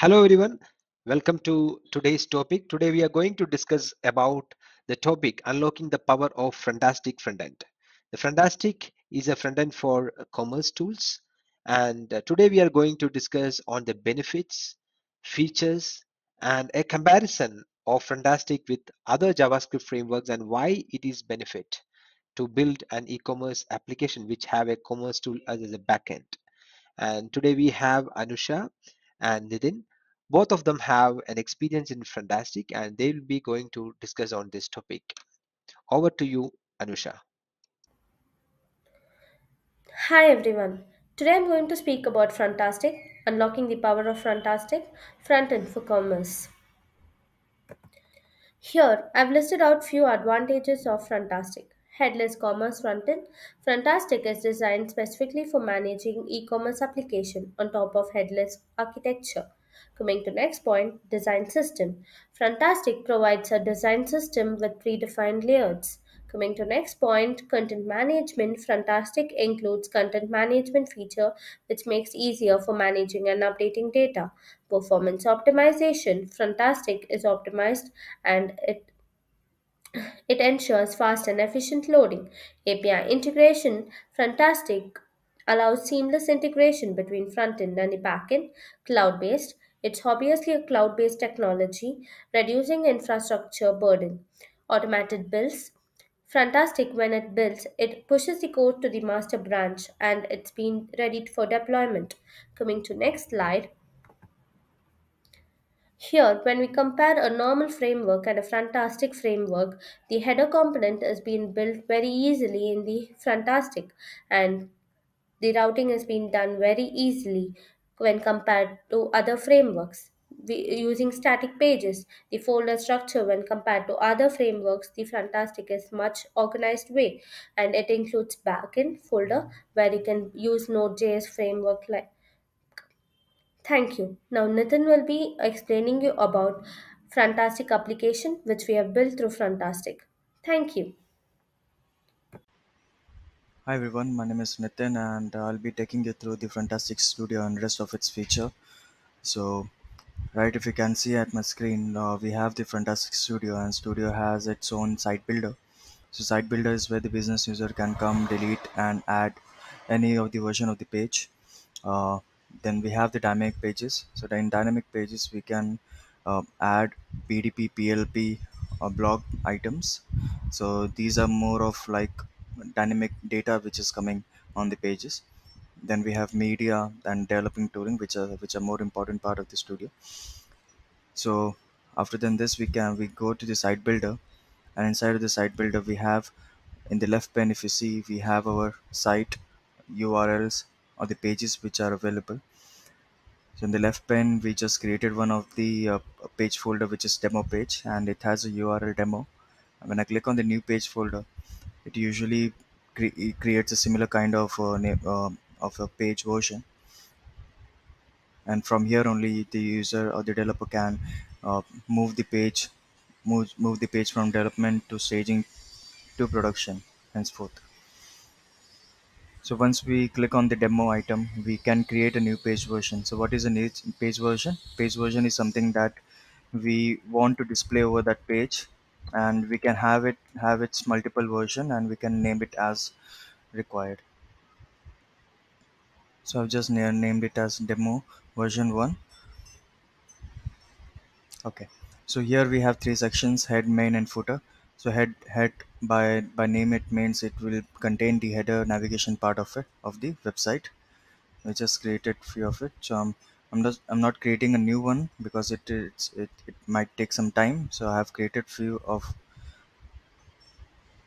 Hello everyone, welcome to today's topic. Today we are going to discuss about the topic unlocking the power of Frontastic Frontend. The Frontastic is a frontend for Commercetools and uh, today we are going to discuss on the benefits, features and a comparison of Frontastic with other JavaScript frameworks and why it is benefit to build an e-commerce application which have a commerce tool as a backend. And today we have Anusha and Nitin. Both of them have an experience in Frontastic and they will be going to discuss on this topic. Over to you, Anusha. Hi everyone. Today I'm going to speak about Frontastic, unlocking the power of Frontastic, front-end for commerce. Here, I've listed out few advantages of Frontastic. Headless commerce frontend. Frontastic is designed specifically for managing e-commerce application on top of headless architecture. Coming to next point, design system. Frontastic provides a design system with predefined layouts. Coming to next point, content management. Frontastic includes content management feature which makes easier for managing and updating data. Performance optimization. Frontastic is optimized and it it ensures fast and efficient loading. API integration. Frontastic allows seamless integration between front-end and the back-end, cloud-based. It's obviously a cloud-based technology, reducing infrastructure burden. Automated builds. Frontastic when it builds, it pushes the code to the master branch and it's been ready for deployment. Coming to next slide. Here, when we compare a normal framework and a Frontastic framework, the header component is being built very easily in the Frontastic and the routing has been done very easily when compared to other frameworks. We, using static pages, the folder structure when compared to other frameworks, the Frontastic is much organized way and it includes backend folder where you can use Node.js framework like Thank you. Now Nitin will be explaining you about Frontastic application which we have built through Frontastic. Thank you. Hi everyone, my name is Nitin and I'll be taking you through the Frontastic Studio and rest of its feature. So, right if you can see at my screen, uh, we have the Frontastic Studio and Studio has its own site builder. So site builder is where the business user can come, delete and add any of the version of the page. Uh, then we have the dynamic pages. So in dynamic pages, we can uh, add PDP, PLP, or blog items. So these are more of like dynamic data which is coming on the pages. Then we have media and developing tooling, which are which are more important part of the studio. So after then this we can we go to the site builder and inside of the site builder we have in the left pane if you see we have our site urls or the pages which are available so in the left pane we just created one of the uh, page folder which is demo page and it has a url demo when i click on the new page folder it usually cre- it creates a similar kind of uh, name, uh, of a page version. And from here only the user or the developer can uh, move the page move, move the page from development to staging to production henceforth. So once we click on the demo item we can create a new page version. So what is a new page version? Page version is something that we want to display over that page and we can have it have its multiple version and we can name it as required so i've just na- named it as demo version 1 Okay, so here we have three sections: head, main, and footer. So head, head by by name it means it will contain the header navigation part of it of the website. I just created few of it. So um, I'm just I'm not creating a new one because it it's, it it might take some time. So I have created few of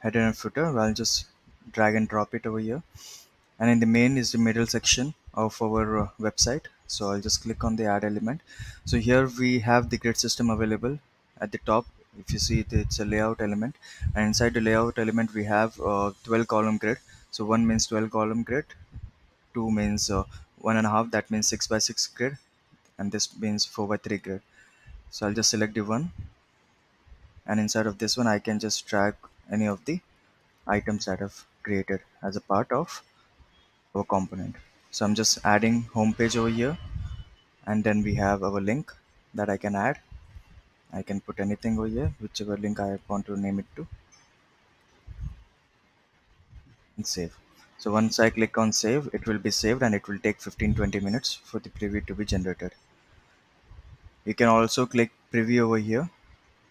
header and footer. I'll just drag and drop it over here. And in the main is the middle section of our uh, website. So I'll just click on the add element. So here we have the grid system available at the top. If you see it, it's a layout element and inside the layout element we have uh, 12 column grid. So one means 12 column grid, two means uh, one and a half, that means six by six grid and this means four by three grid. So I'll just select the one and inside of this one I can just drag any of the items that I've created as a part of our component. So I'm just adding home page over here and then we have our link that I can add. I can put anything over here, whichever link I want to name it to, and save. So once I click on save, it will be saved and it will take 15-20 minutes for the preview to be generated. You can also click preview over here.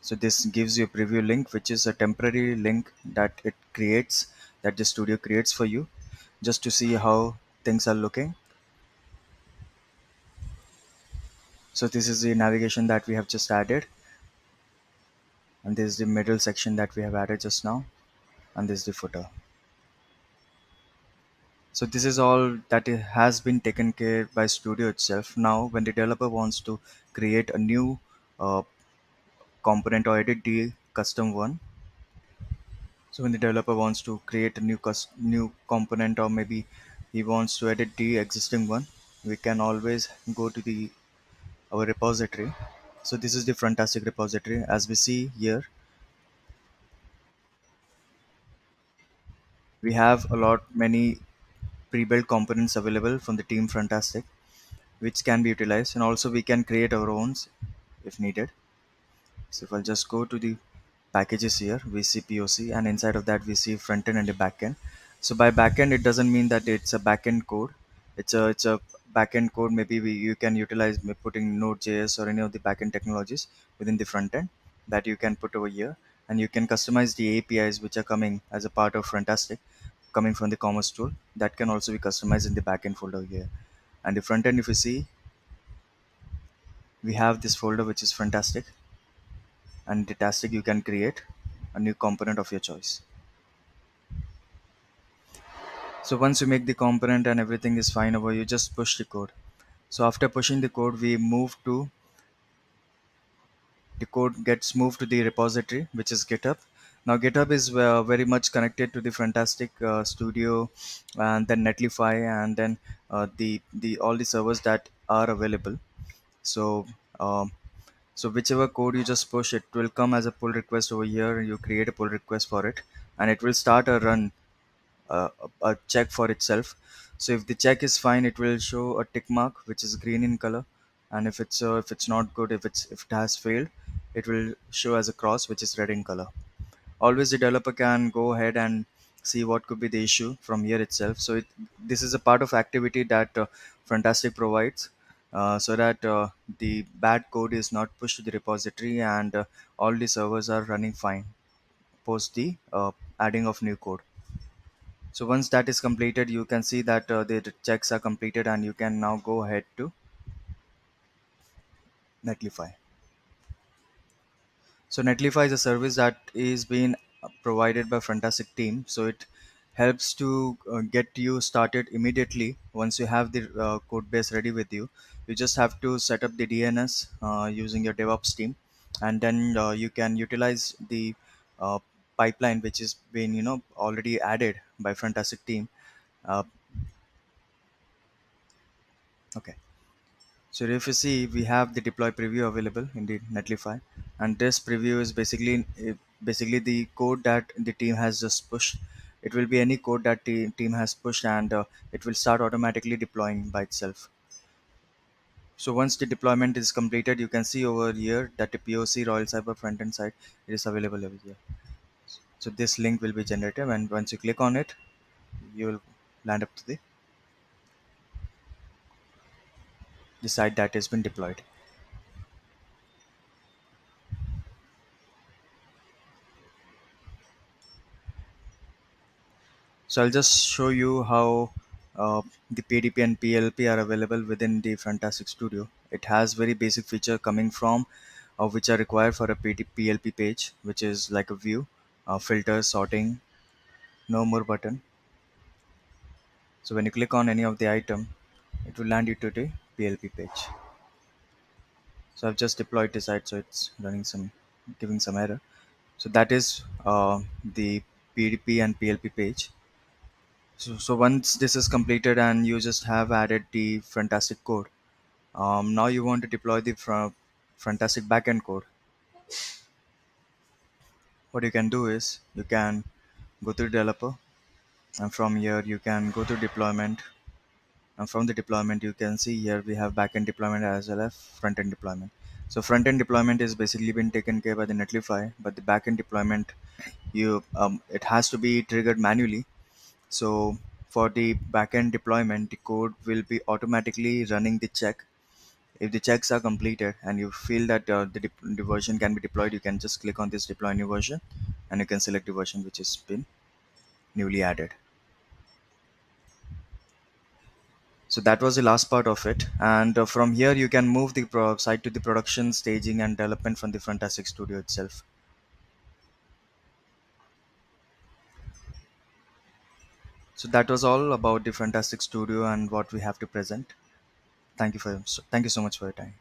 So this gives you a preview link, which is a temporary link that it creates, that the studio creates for you, just to see how things are looking. So this is the navigation that we have just added. And this is the middle section that we have added just now. And this is the footer. So this is all that has been taken care by Studio itself. Now, when the developer wants to create a new uh, component or edit the custom one, so when the developer wants to create a new new component or maybe he wants to edit the existing one, we can always go to the our repository. So this is the Frontastic repository. As we see here, we have a lot many pre-built components available from the team Frontastic which can be utilized. And also we can create our own if needed. So if i'll just go to the packages here we see poc and inside of that we see front end and the backend so by backend it doesn't mean that it's a backend code. It's a it's a backend code. Maybe we, you can utilize putting node.js or any of the backend technologies within the front end that you can put over here. And you can customize the apis which are coming as a part of Frontastic coming from the commerce tool that can also be customized in the backend folder here. And the front end if you see we have this folder which is Frontastic. And the Frontastic you can create a new component of your choice. So once you make the component and everything is fine over you just push the code. So after pushing the code we move to the code gets moved to the repository which is github now github is uh, very much connected to the Frontastic uh, studio and then netlify and then uh, the the all the servers that are available. So um, so whichever code you just push it will come as a pull request over here. You create a pull request for it and it will start a run uh, a check for itself. So if the check is fine it will show a tick mark which is green in color. And if it's uh, if it's not good if it's if it has failed it will show as a cross which is red in color always the developer can go ahead and see what could be the issue from here itself. So it, this is a part of activity that uh, Frontastic provides uh, so that uh, the bad code is not pushed to the repository and uh, all the servers are running fine post the uh, adding of new code. So once that is completed you can see that uh, the the checks are completed and you can now go ahead to netlify So Netlify is a service that is being provided by Frontastic team. So it helps to uh, get you started immediately once you have the uh, code base ready with you. You just have to set up the DNS uh, using your DevOps team, and then uh, you can utilize the uh, pipeline which is been you know already added by Frontastic team. Uh, okay. So if you see, we have the deploy preview available in the Netlify, and this preview is basically eh, basically the code that the team has just pushed. It will be any code that the team has pushed, and uh, it will start automatically deploying by itself. So once the deployment is completed, you can see over here that the POC Royal Cyber frontend site it is available over here. So this link will be generated, and once you click on it, you will land up to the, the site that has been deployed. So I'll just show you how uh, the PDP and PLP are available within the Frontastic Studio. It has very basic feature coming from uh, which are required for a PD, PLP page, which is like a view, uh, filter, sorting, no more button. So when you click on any of the item, it will land you to the PLP page. So I've just deployed the site, so it's running some, giving some error. So that is uh, the PDP and PLP page. So, so once this is completed and you just have added the Frontastic code, um, now you want to deploy the fr- Frontastic backend code. What you can do is you can go to developer and from here you can go to deployment and from the deployment you can see here we have backend deployment as well as front-end deployment. So front-end deployment is basically been taken care by the netlify but the backend deployment you um, it has to be triggered manually. So for the backend deployment the code will be automatically running the check. If the checks are completed and you feel that uh, the, the version can be deployed you can just click on this deploy new version and you can select the version which has been newly added so that was the last part of it. And uh, from here you can move the pro- site to the production staging and development from the Frontastic studio itself. So that was all about the Frontastic studio and what we have to present. Thank you for thank you so much for your time